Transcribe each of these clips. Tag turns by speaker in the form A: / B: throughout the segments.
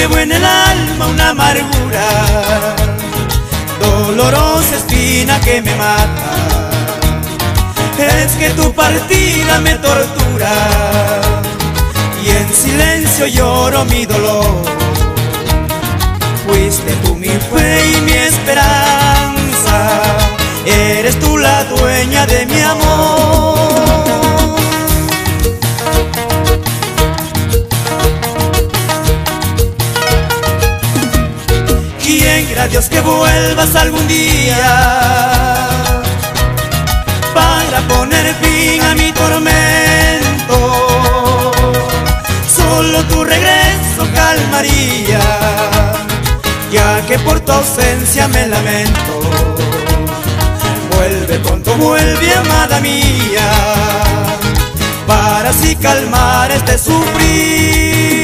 A: llevo en el alma una amargura, dolorosa espina que me mata. Es que tu partida me tortura y en silencio lloro mi dolor. Fuiste tú mi fe y mi esperanza, eres tú la dueña de mi amor. Dios que vuelvas algún día para poner fin a mi tormento. Solo tu regreso calmaría, ya que por tu ausencia me lamento. Vuelve pronto, vuelve amada mía, para así calmar este sufrir.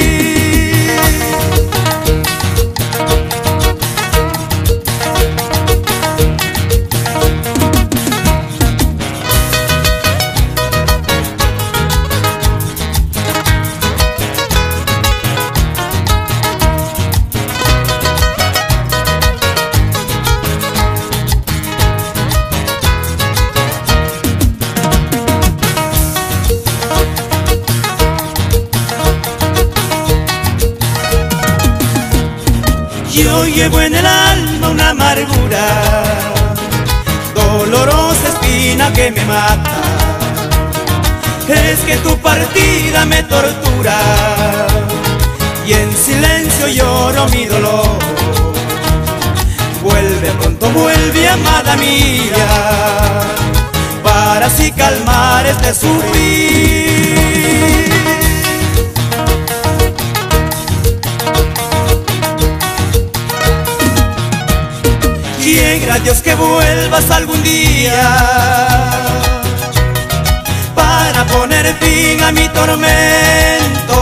A: Yo llevo en el alma una amargura, dolorosa espina que me mata. Es que tu partida me tortura y en silencio lloro mi dolor. Vuelve pronto, vuelve amada mía, para así calmar este sufrir. Quiera Dios que vuelvas algún día para poner fin a mi tormento.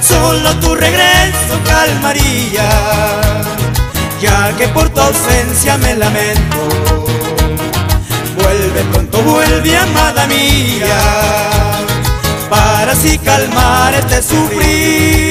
A: Solo tu regreso calmaría, ya que por tu ausencia me lamento. Vuelve pronto, vuelve amada mía, para así calmar este sufrir.